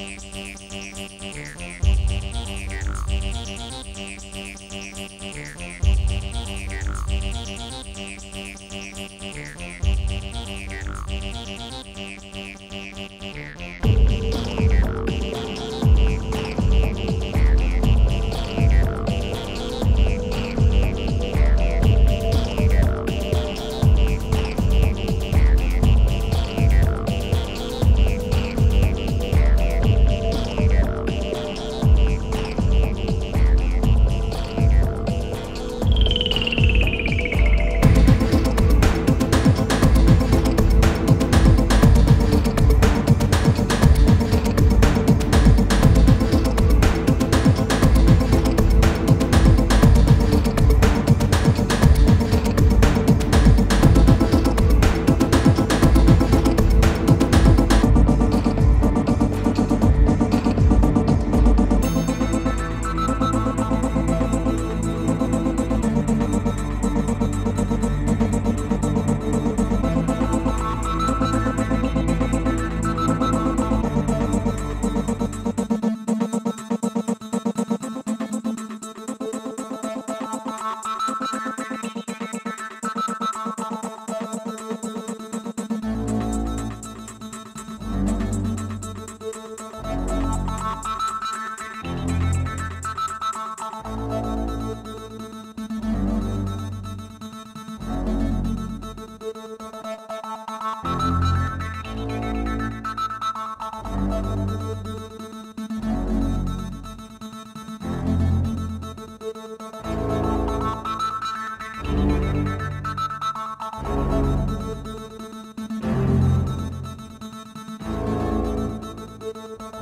Yeah.